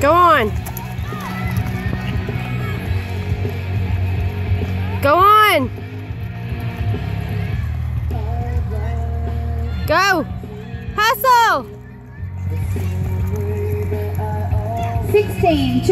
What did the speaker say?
Go on. Go on. Go. Hustle. 16.